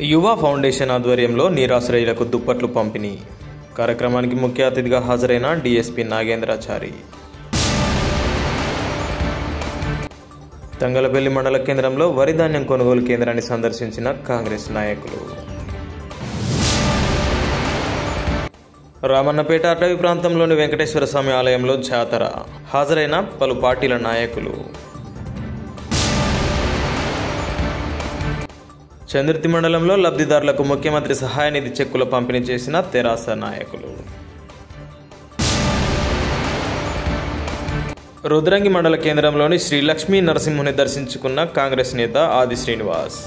యువ ఫౌండేషన్ ఆధ్వర్యంలో నీరాశ్రయులకు దుప్పట్లు పంపిణీ. కార్యక్రమానికి ముఖ్య అతిథిగా హాజరైన డిఎస్పి నాగేంద్రాచారి. తంగలపల్లి మండల కేంద్రంలో వరిధాన్యం కొనుగోలు కేంద్రాన్ని సందర్శించిన కాంగ్రెస్ నాయకులు. రామన్నపేట అటవీ ప్రాంతంలోని వెంకటేశ్వర స్వామి ఆలయంలో జాతర. హాజరైన పలు పార్టీల నాయకులు. చంద్రుతి మండలంలో లబ్ధిదారులకు ముఖ్యమంత్రి సహాయ నిధి చెక్కుల పంపిణీ చేసిన తెరాస నాయకులు. రుద్రంగి మండల కేంద్రంలోని శ్రీ లక్ష్మీ నరసింహుని దర్శించుకున్న కాంగ్రెస్ నేత ఆది శ్రీనివాస్.